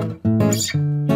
Música